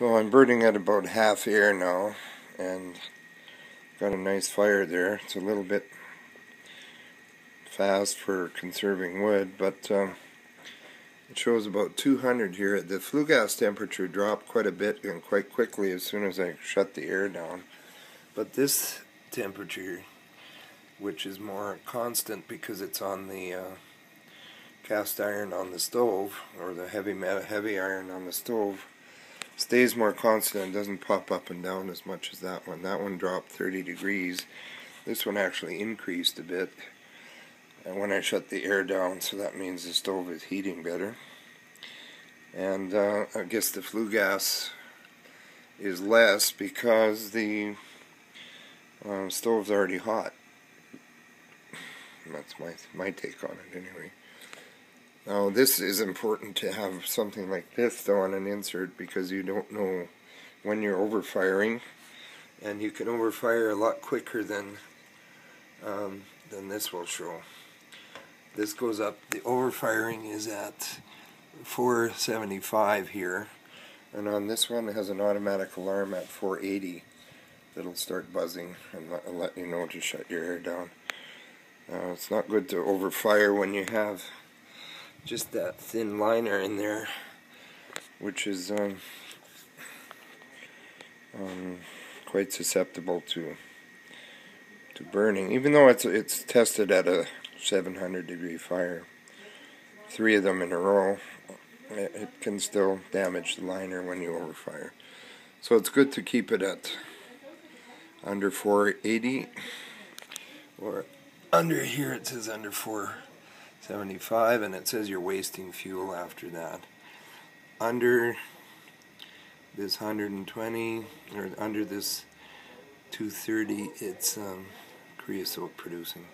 So I'm burning at about half air now and got a nice fire there. It's a little bit fast for conserving wood but um, it shows about 200 here. The flue gas temperature dropped quite a bit and quite quickly as soon as I shut the air down. But this temperature, which is more constant because it's on the uh, cast iron on the stove or the heavy heavy iron on the stove, stays more constant and doesn't pop up and down as much as that one. That one dropped 30 degrees. This one actually increased a bit and when I shut the air down so that means the stove is heating better and uh, I guess the flue gas is less because the uh, stove's already hot that's my my take on it anyway now this is important to have something like this though on an insert because you don't know when you're overfiring and you can overfire a lot quicker than um, than this will show. This goes up, the overfiring is at 475 here and on this one it has an automatic alarm at 480 that'll start buzzing and let, let you know to shut your air down. Uh, it's not good to overfire when you have just that thin liner in there which is um, um, quite susceptible to to burning. Even though it's it's tested at a 700 degree fire three of them in a row it, it can still damage the liner when you overfire. So it's good to keep it at under 480 or under here it says under 475 and it says you're wasting fuel after that. Under this 120 or under this 230 it's um, creosote producing